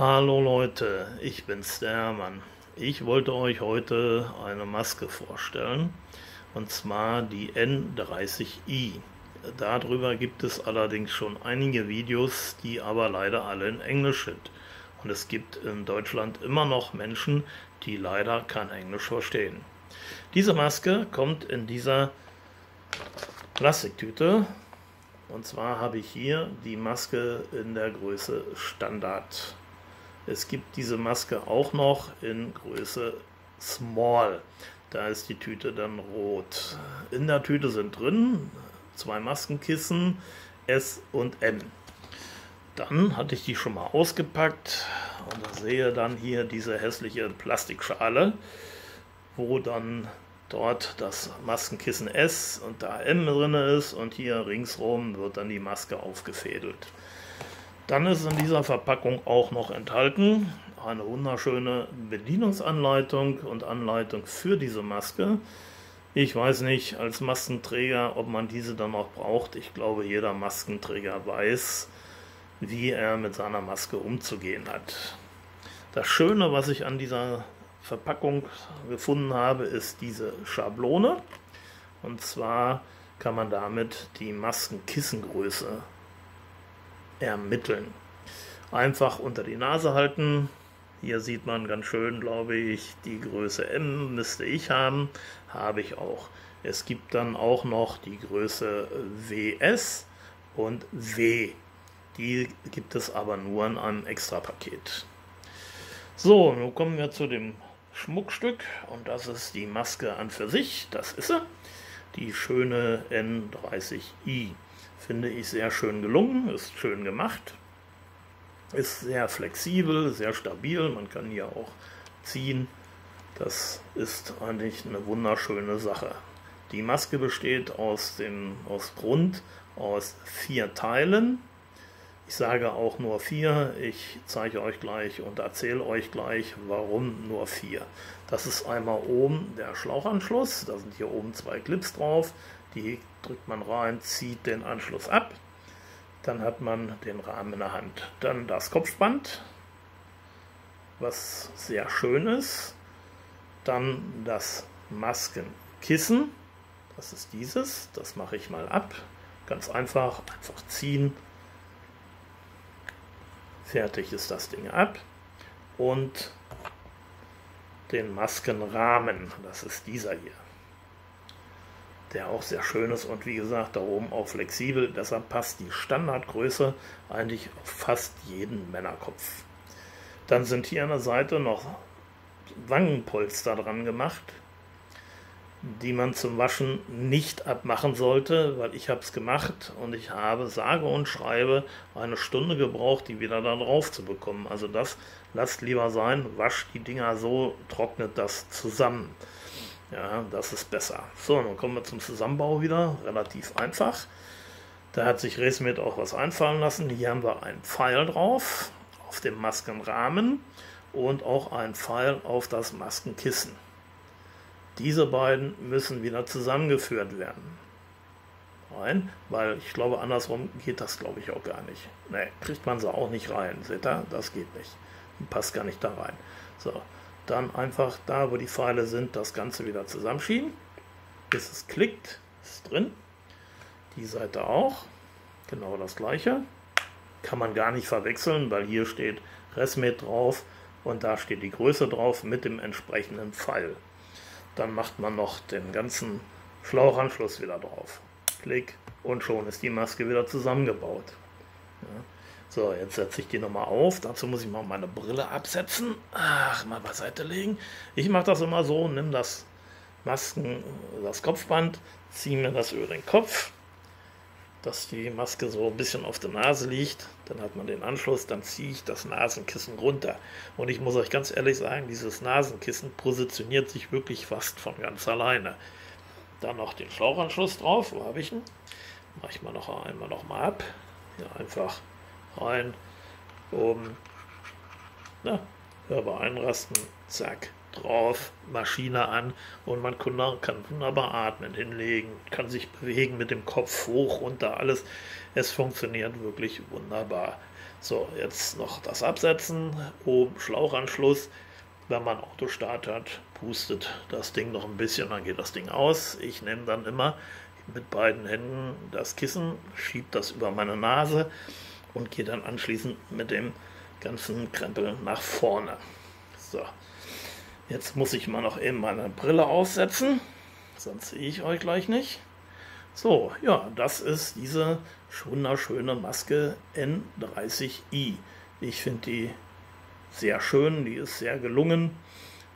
Hallo Leute, ich bin's der Hermann. Ich wollte euch heute eine Maske vorstellen und zwar die N30i. Darüber gibt es allerdings schon einige Videos, die aber leider alle in Englisch sind. Und es gibt in Deutschland immer noch Menschen, die leider kein Englisch verstehen. Diese Maske kommt in dieser Plastiktüte und zwar habe ich hier die Maske in der Größe Standard. Es gibt diese Maske auch noch in Größe Small. Da ist die Tüte dann rot. In der Tüte sind drin zwei Maskenkissen S und M. Dann hatte ich die schon mal ausgepackt und sehe dann hier diese hässliche Plastikschale, wo dann dort das Maskenkissen S und da M drin ist und hier ringsrum wird dann die Maske aufgefädelt. Dann ist in dieser Verpackung auch noch enthalten eine wunderschöne Bedienungsanleitung und Anleitung für diese Maske. Ich weiß nicht als Maskenträger, ob man diese dann noch braucht. Ich glaube, jeder Maskenträger weiß, wie er mit seiner Maske umzugehen hat. Das Schöne, was ich an dieser Verpackung gefunden habe, ist diese Schablone. Und zwar kann man damit die Maskenkissengröße ermitteln. Einfach unter die Nase halten. Hier sieht man ganz schön, glaube ich, die Größe M müsste ich haben. Habe ich auch. Es gibt dann auch noch die Größe WS und W. Die gibt es aber nur in einem Extra-Paket. So, nun kommen wir zu dem Schmuckstück und das ist die Maske an für sich. Das ist sie. Die schöne N30i finde ich sehr schön gelungen, ist schön gemacht, ist sehr flexibel, sehr stabil, man kann hier auch ziehen. Das ist eigentlich eine wunderschöne Sache. Die Maske besteht aus dem aus Grund aus vier Teilen. Ich sage auch nur vier. Ich zeige euch gleich und erzähle euch gleich, warum nur vier. Das ist einmal oben der Schlauchanschluss. Da sind hier oben zwei Clips drauf. Die drückt man rein, zieht den Anschluss ab. Dann hat man den Rahmen in der Hand. Dann das Kopfband, was sehr schön ist. Dann das Maskenkissen. Das ist dieses. Das mache ich mal ab. Ganz einfach. Einfach ziehen. Fertig ist das Ding ab. Und den Maskenrahmen. Das ist dieser hier der auch sehr schön ist und wie gesagt, da oben auch flexibel. Deshalb passt die Standardgröße eigentlich auf fast jeden Männerkopf. Dann sind hier an der Seite noch Wangenpolster dran gemacht, die man zum Waschen nicht abmachen sollte, weil ich habe es gemacht und ich habe sage und schreibe eine Stunde gebraucht, die wieder da drauf zu bekommen. Also das lasst lieber sein, wascht die Dinger so, trocknet das zusammen. Ja, das ist besser. So, dann kommen wir zum Zusammenbau wieder. Relativ einfach. Da hat sich Resmed auch was einfallen lassen. Hier haben wir einen Pfeil drauf, auf dem Maskenrahmen und auch einen Pfeil auf das Maskenkissen. Diese beiden müssen wieder zusammengeführt werden. Rein, weil ich glaube, andersrum geht das, glaube ich, auch gar nicht. Ne, kriegt man sie auch nicht rein. Seht ihr? Das geht nicht. Die passt gar nicht da rein. So, dann einfach da, wo die Pfeile sind, das Ganze wieder zusammenschieben, bis es klickt, ist drin. Die Seite auch, genau das gleiche. Kann man gar nicht verwechseln, weil hier steht Resmet drauf und da steht die Größe drauf mit dem entsprechenden Pfeil. Dann macht man noch den ganzen Schlauchanschluss wieder drauf. Klick und schon ist die Maske wieder zusammengebaut. Ja. So, jetzt setze ich die nochmal auf. Dazu muss ich mal meine Brille absetzen. Ach, mal beiseite legen. Ich mache das immer so, nimm das Masken, das Kopfband, ziehe mir das über den Kopf, dass die Maske so ein bisschen auf der Nase liegt. Dann hat man den Anschluss, dann ziehe ich das Nasenkissen runter. Und ich muss euch ganz ehrlich sagen, dieses Nasenkissen positioniert sich wirklich fast von ganz alleine. Dann noch den Schlauchanschluss drauf. Wo habe ich ihn? Mache ich mal noch einmal noch ab. Ja, einfach rein, oben, na, Hörbar einrasten, zack, drauf, Maschine an und man kann wunderbar atmen, hinlegen, kann sich bewegen mit dem Kopf hoch, runter, alles. Es funktioniert wirklich wunderbar. So, jetzt noch das Absetzen, oben Schlauchanschluss. Wenn man Autostart hat, pustet das Ding noch ein bisschen, dann geht das Ding aus. Ich nehme dann immer mit beiden Händen das Kissen, schiebe das über meine Nase und gehe dann anschließend mit dem ganzen Krempel nach vorne. So, jetzt muss ich mal noch eben meine Brille aufsetzen, sonst sehe ich euch gleich nicht. So, ja, das ist diese wunderschöne Maske N30i. Ich finde die sehr schön, die ist sehr gelungen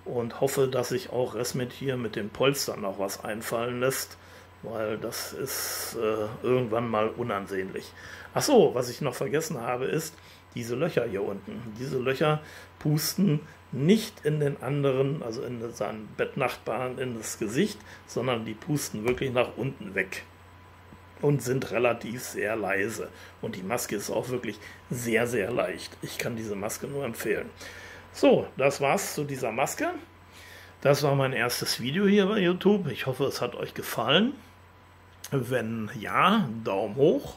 und hoffe, dass sich auch Resmit hier mit den Polstern noch was einfallen lässt, weil das ist äh, irgendwann mal unansehnlich. Ach so, was ich noch vergessen habe, ist diese Löcher hier unten. Diese Löcher pusten nicht in den anderen, also in seinen Bettnachbarn in das Gesicht, sondern die pusten wirklich nach unten weg und sind relativ sehr leise. Und die Maske ist auch wirklich sehr, sehr leicht. Ich kann diese Maske nur empfehlen. So, das war's zu dieser Maske. Das war mein erstes Video hier bei YouTube. Ich hoffe, es hat euch gefallen. Wenn ja, Daumen hoch.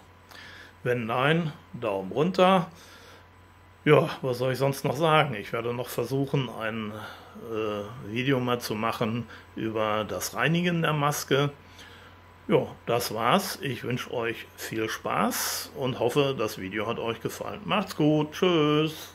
Wenn nein, Daumen runter. Ja, was soll ich sonst noch sagen? Ich werde noch versuchen, ein äh, Video mal zu machen über das Reinigen der Maske. Ja, das war's. Ich wünsche euch viel Spaß und hoffe, das Video hat euch gefallen. Macht's gut. Tschüss.